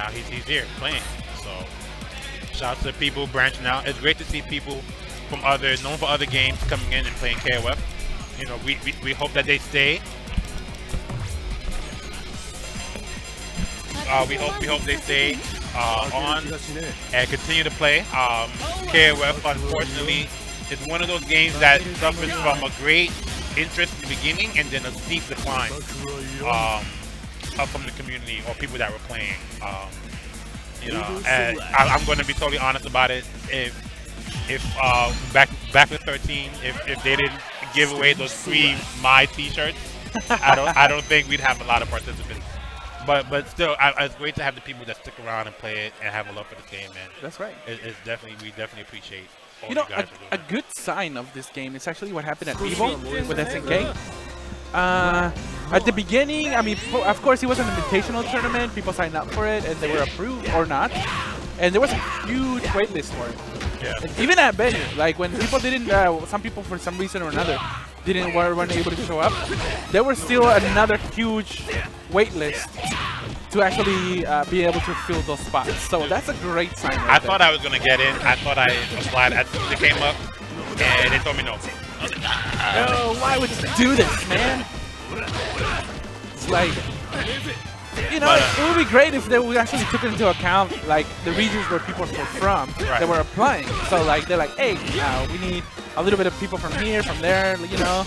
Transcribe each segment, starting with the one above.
now he's, he's here playing. So shout out to people branching out. It's great to see people from other known for other games coming in and playing KOF. You know, we, we, we hope that they stay. Uh, we hope we hope they stay uh, on and continue to play. Um, KOF, unfortunately, is one of those games that suffers from a great interest in the beginning and then a steep decline um, from the community or people that were playing. Um, you know, and I, am going to be totally honest about it. If if uh, back back in 13, if, if they didn't give away those free my T-shirts, I don't I don't think we'd have a lot of participants. But but still, I, it's great to have the people that stick around and play it and have a love for the game, man. That's right. It, it's definitely we definitely appreciate. you know, a, a, good sign of this game is actually what happened at Evo with SNK. Uh, at the beginning, I mean, of course, it was an invitational tournament. People signed up for it, and they were approved or not. And there was a huge waitlist for it. Yeah. Even at venue, like when people didn't, uh, some people for some reason or another didn't weren't able to show up, there was still another huge waitlist to actually uh, be able to fill those spots. So that's a great sign. Right I there. thought I was gonna get in. I thought I applied soon as it came up, and they told me no. Oh, why would you do this, man? It's like, you know, But, it would be great if they would actually took into account like the regions where people were from Right. that were applying. So like they're like, hey, uh, we need a little bit of people from here, from there, you know,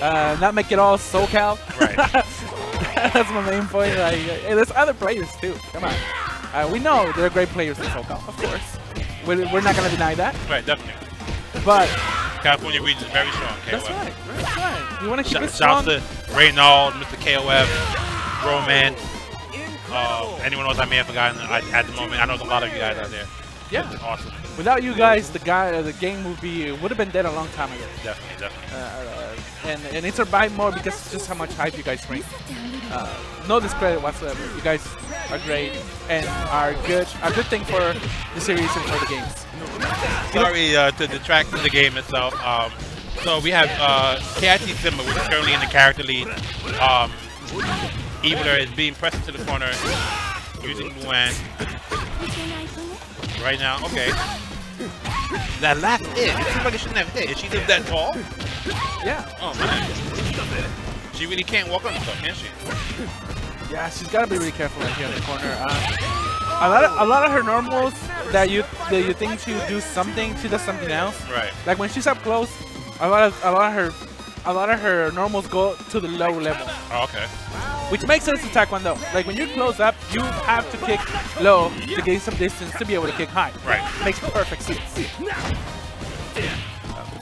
uh, not make it all SoCal. Right. That's my main point. Like, hey, there's other players too. Come on, uh, we know there are great players in SoCal, of course. We're, we're not gonna deny that, Right, definitely. but California region is very strong. KOF. that's right. That's right. You want to keep Shout, it strong. shouts to Reynald, Mr. KOF, Roman, uh, anyone else I may have forgotten at, at the moment. I know there's a lot of you guys out there. Yeah. It's awesome. Without you guys, the guy, uh, the game would be would have been dead a long time ago. Definitely, definitely. Uh, and and it survived more because just how much hype you guys bring. Uh, no discredit whatsoever. You guys are great and are good. A good thing for the series and for the games. Sorry uh, to detract from the game itself. Um, so we have uh, KIT Simba, which is currently in the character lead. Um, Eviler is being pressed to the corner using Luong right now. Okay. That last hit, it seems like it shouldn't have hit. Is she just that tall? Yeah, Oh man. She really can't walk on stuff, can she? yeah. She's got to be really careful right here in the corner. Uh, a lot of a lot of her normals that you that you think she would do something, she does something else. Right. Like when she's up close, a lot of a lot of her a lot of her normals go to the low level. Oh, okay. Which makes sense in Taekwondo. Like when you close up, you have to kick low to gain some distance to be able to kick high. Right. Makes perfect sense.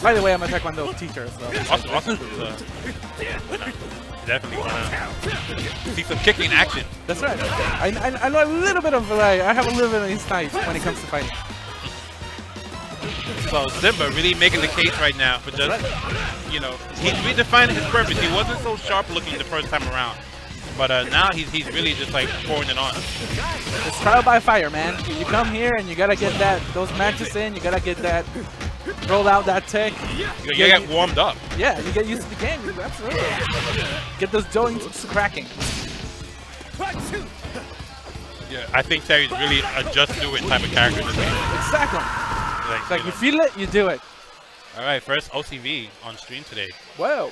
By the way, I'm a Taekwondo teacher well. Awesome, awesome. Uh, definitely want to see some kicking action. That's right. I, I, I know a little bit of like I have a little bit of insight when it comes to fighting. So Simba really making the case right now for just, you know, he's redefining his purpose. He wasn't so sharp looking the first time around. But uh, now he's, he's really just like pouring it on. It's trial by fire, man. You come here and you gotta get that those matches in. You gotta get that roll out that tech. You, you get warmed up. Yeah, you get used to the game. you- Absolutely. Get those joints cracking. Yeah. I think Terry's really a just do it type of character in this game. Exactly. Like, It's like you you know. feel it, you do it. All right, first OCV on stream today. Whoa.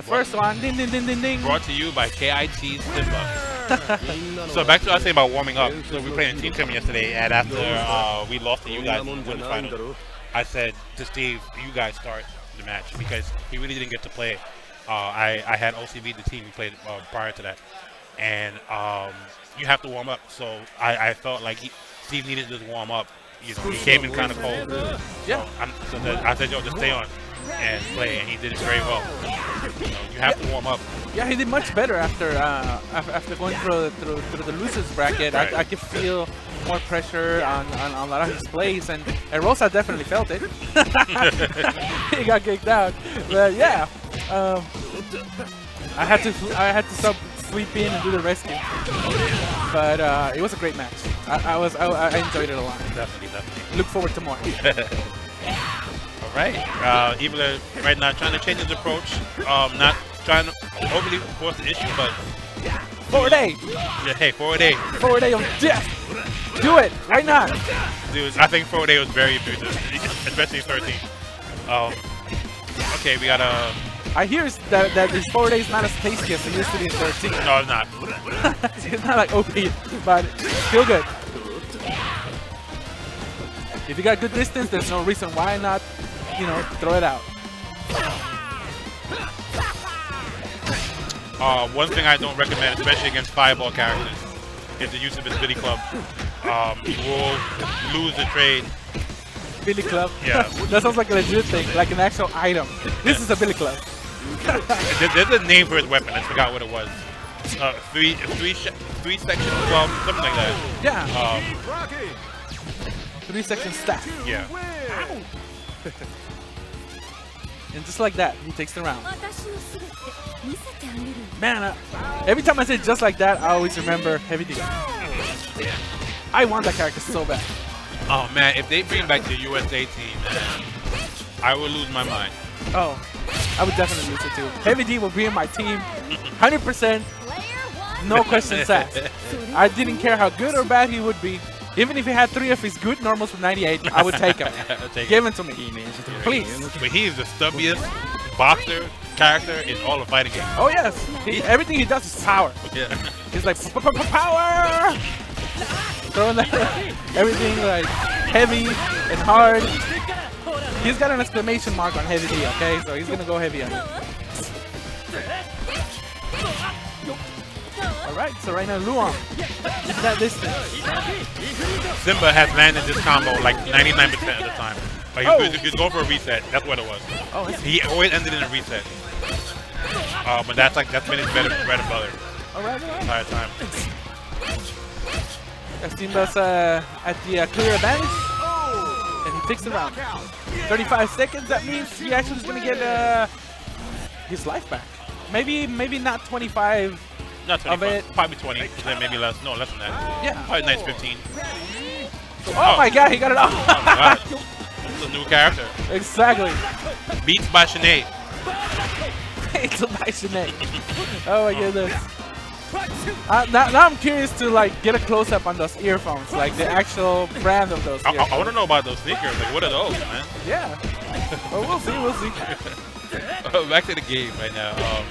The first one, ding ding ding ding ding. Brought to you by KIT Simba. so back to us saying about warming up. So we played a team tournament yesterday, and after uh, we lost to you guys in the final, I said to Steve, "You guys start the match because he really didn't get to play. Uh, I I had OCV the team we played uh, prior to that, and um, you have to warm up. So I, I felt like he, Steve needed to warm up. You know, he came in kind of cold. Yeah. So, so I said, "Yo, just stay on and play," and he did it very well. You, know, you have to warm up. Yeah, he did much better after uh, after going through through, through the losers bracket. Right. I, I could feel more pressure on, on, on a lot of his plays, and, and Rosa definitely felt it. he got kicked out, but yeah, um, I had to I had to sub sweep in and do the rescue. But uh, it was a great match. I, I was I, I enjoyed it a lot. Definitely, definitely. Look forward to more. Right. Uh, Eviler right now trying to change his approach. Um, not trying to overly force the issue, but Forward A. Yeah, hey, forward A. Forward A of death. Do it right now. Dude, I think forward A was very abusive, especially in 13. Um, okay, we got a. I hear that, that this forward A is not as tasty as it used to be in 13. No, it's not. it's not like OP, but still good. If you got good distance, there's no reason why not, you know, throw it out. Uh, one thing I don't recommend, especially against fireball characters, is the use of his Billy Club. Um, you will lose the trade. Billy Club. Yeah. that sounds like a legit thing, like an actual item. This is a Billy Club. There- There's a name for his weapon. I forgot what it was. Uh, three, three, sh- three section club, something like that. Yeah, Um, three section stack. yeah. And just like that, he takes the round. Man, every time I say just like that, I always remember Heavy D. I want that character so bad. Oh man, if they bring back the USA team, I will lose my mind. Oh, I would definitely lose it too. Heavy D will be in my team, 100%, no questions asked. I didn't care how good or bad he would be, even if he had three of his good normals from 98, I would take him. Take Give him to me. Please. But he is the stubbiest boxer character in all of fighting games. Oh yes, he, everything he does is power. Yeah. He's like "P- p- p- power, throwing that everything like heavy and hard. He's got an exclamation mark on heavy D. Okay, so he's gonna go heavy on it. All right, so right now Luong, keep that distance. Simba has landed this combo like 99% of the time. Like Oh. if you go for a reset, that's what it was. Oh. He always ended in a reset. Uh, but that's like that's been his better bread and butter all right, all the right. entire time. Simba's uh, at the uh, clear advantage, and he takes the round. 35 seconds. That means he actually is gonna get uh, his life back. Maybe, maybe not 25. Not Of 25, it. probably 20, then maybe less. No, less than that. Yeah. Probably nice 15. Oh, my God, he got it Oh off. my god. This a new character. exactly. Beats by Sinead. it's a nice Sinead. Oh my goodness. Uh, now, now I'm curious to like get a close up on those earphones, like the actual brand of those. I, I, I want to know about those sneakers. Like, what are those, man? Yeah. well, we'll see. We'll see. Back to the game right now. Um,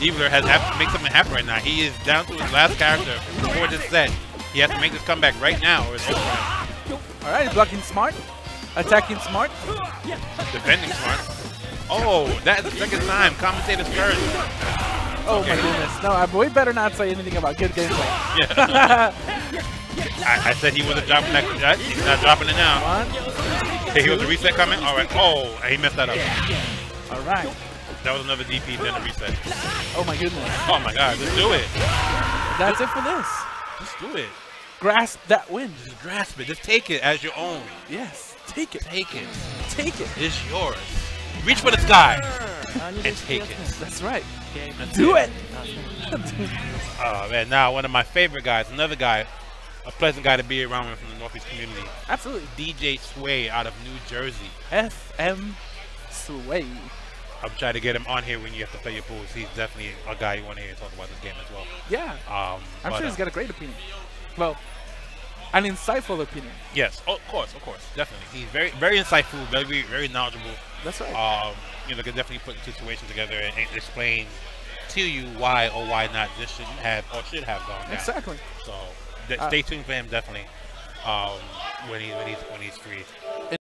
Eviler has have to make something happen right now. He is down to his last character before this set. He has to make this comeback right now or it's over. All right, blocking smart, attacking smart. Defending smart. Oh, that's the second time. Commentator's first. Oh my goodness. No, I, we better not say anything about good gameplay. Yeah. I, I said he wasn't dropping that. that- He's not dropping it now. One. Hey, he was a reset coming? All right. Oh, he messed that up. All right. That was another DP, then a reset. Oh my goodness. Oh my god, let's do it. That's it for this. Let's do it. Grasp that win. Just grasp it. Just take it as your own. Yes. Take it. Take it. Take it. It's yours. Reach for the sky and take it. That's right. That's Do it. Oh man, now one of my favorite guys, another guy, a pleasant guy to be around with from the Northeast community, Absolutely. DJ Sway out of New Jersey. FM Sway. I'm trying to get him on here when you have to play your pools. He's definitely a guy you want to hear talk about this game as well. Yeah. Um, I'm sure he's uh, got a great opinion. Well, an insightful opinion. Yes, of course, of course, definitely. He's very, very insightful, very, very knowledgeable. That's right. Um, you know, can definitely put the situation together and, and explain to you why or why not this should have or should have gone down. exactly. So Uh, stay tuned for him definitely. Um, when he when he's when he's free.